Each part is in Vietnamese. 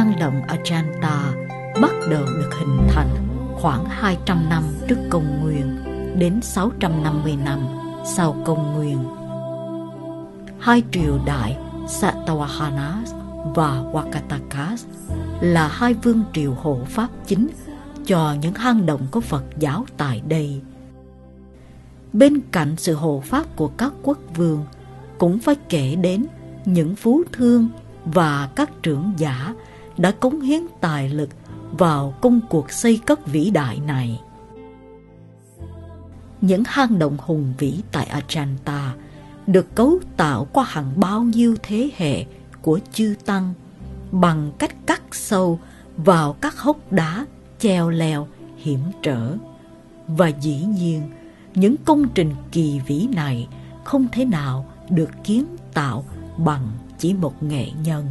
Hang động Ajanta bắt đầu được hình thành khoảng 200 năm trước công nguyên đến 650 năm sau công nguyên. Hai triều đại Satavahanas và Wakatakas là hai vương triều hộ pháp chính cho những hang động có Phật giáo tại đây. Bên cạnh sự hộ pháp của các quốc vương, cũng phải kể đến những phú thương và các trưởng giả đã cống hiến tài lực vào công cuộc xây cất vĩ đại này. Những hang động hùng vĩ tại Ajanta được cấu tạo qua hàng bao nhiêu thế hệ của chư tăng bằng cách cắt sâu vào các hốc đá treo leo hiểm trở. Và dĩ nhiên, những công trình kỳ vĩ này không thể nào được kiến tạo bằng chỉ một nghệ nhân.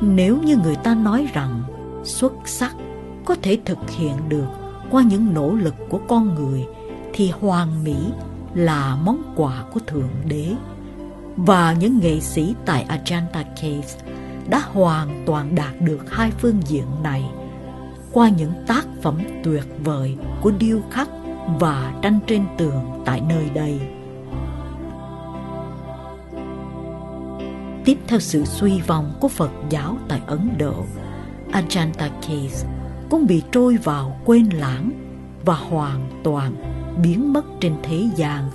Nếu như người ta nói rằng xuất sắc có thể thực hiện được qua những nỗ lực của con người, thì hoàn mỹ là món quà của Thượng Đế. Và những nghệ sĩ tại Ajanta Caves đã hoàn toàn đạt được hai phương diện này qua những tác phẩm tuyệt vời của điêu khắc và tranh trên tường tại nơi đây. Tiếp theo sự suy vong của Phật giáo tại Ấn Độ, Ajanta Caves cũng bị trôi vào quên lãng và hoàn toàn biến mất trên thế gian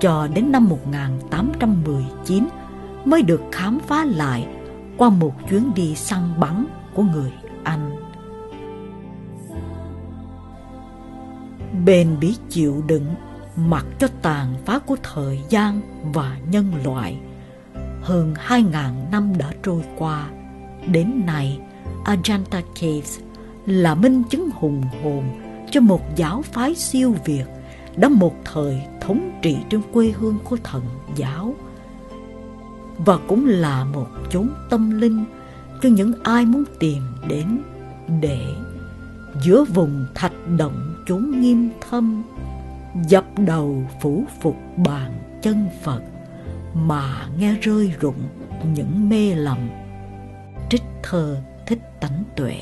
cho đến năm 1819 mới được khám phá lại qua một chuyến đi săn bắn của người Anh. Bền bí chịu đựng mặc cho tàn phá của thời gian và nhân loại. Hơn 2.000 năm đã trôi qua, đến nay Ajanta Caves là minh chứng hùng hồn cho một giáo phái siêu việt đã một thời thống trị trên quê hương của thần giáo và cũng là một chốn tâm linh cho những ai muốn tìm đến để giữa vùng thạch động chốn nghiêm thâm dập đầu phủ phục bàn chân Phật mà nghe rơi rụng những mê lầm. Trích thơ thích tánh tuệ.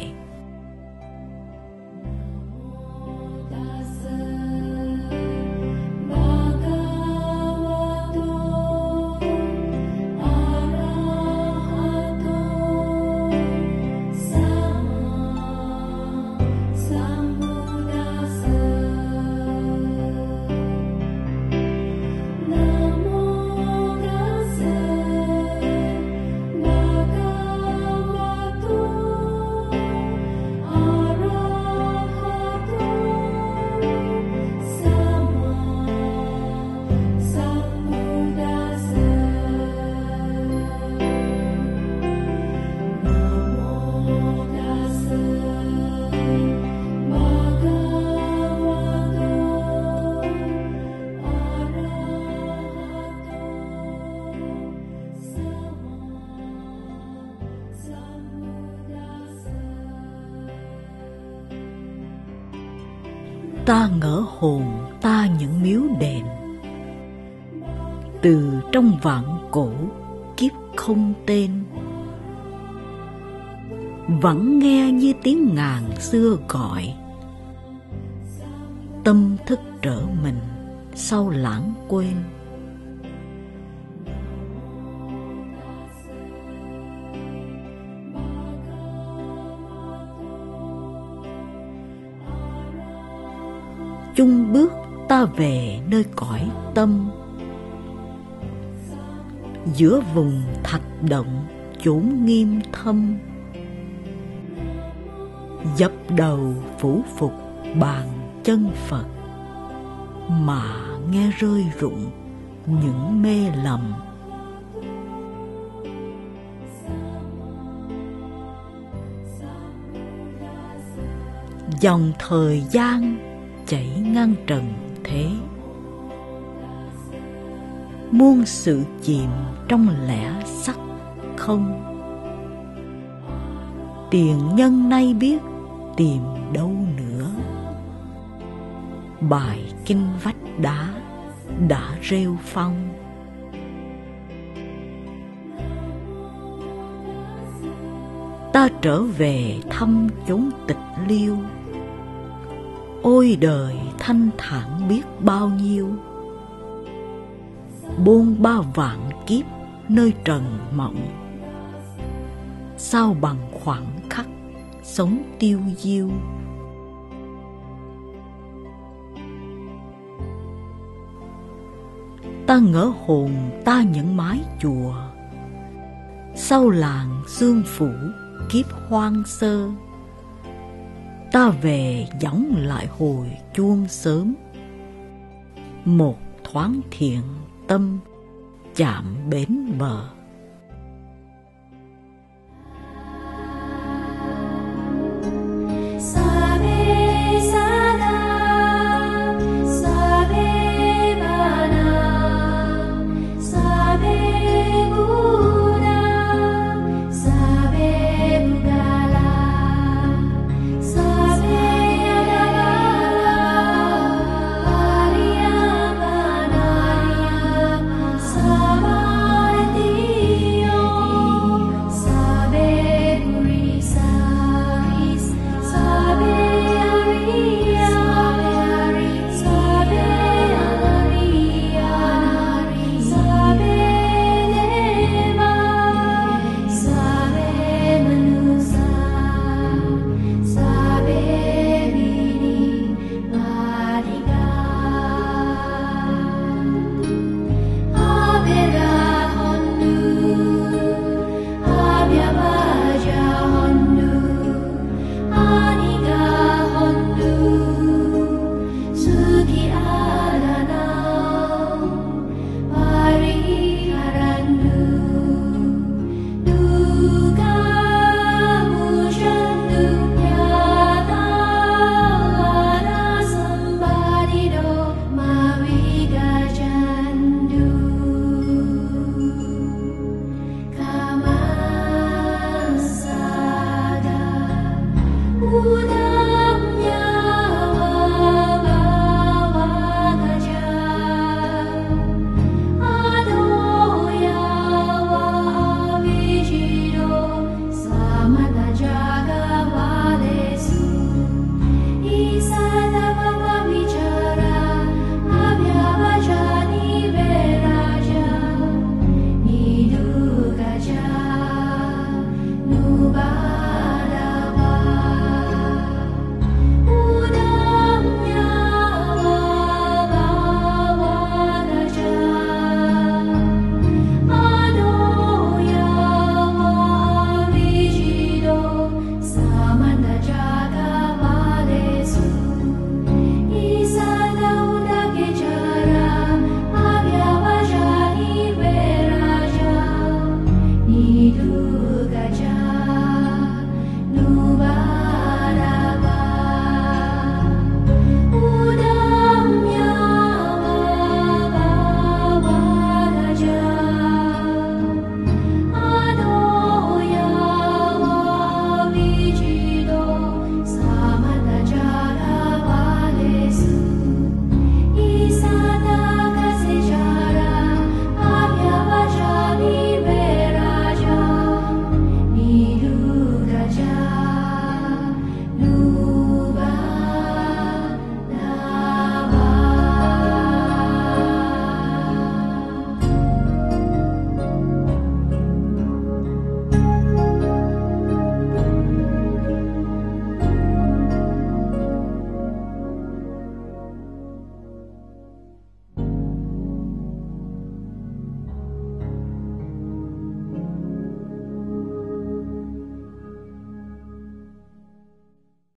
Ta ngỡ hồn ta những miếu đền. Từ trong vạn cổ kiếp không tên. Vẫn nghe như tiếng ngàn xưa gọi. Tâm thức trở mình, sau lãng quên. Chung bước ta về nơi cõi tâm. Giữa vùng thạch động chốn nghiêm thâm, dập đầu phủ phục bàn chân phật, mà nghe rơi rụng những mê lầm. Dòng thời gian chảy ngang trần thế. Muôn sự chìm trong lẽ sắc không. Tiền nhân nay biết tìm đâu nữa. Bài kinh vách đá đã rêu phong. Ta trở về thăm chốn tịch liêu ôi đời thanh thản biết bao nhiêu. Buôn ba vạn kiếp nơi trần mộng. Sao bằng khoảng khắc sống tiêu diêu? Ta ngỡ hồn ta những mái chùa. Sau làng xương phủ kiếp hoang sơ ta về gióng lại hồi chuông sớm. Một thoáng thiện tâm chạm bến bờ.